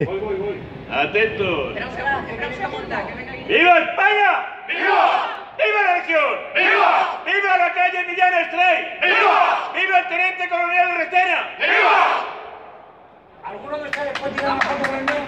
Voy, voy, voy. Atentos. ¡Viva España! ¡Viva! ¡Viva la región! ¡Viva! ¡Viva la calle Millán Estrey! ¡Viva! ¡Viva el teniente coronel Retena! ¡Viva! ¿Alguno de ustedes puede tirar la foto con el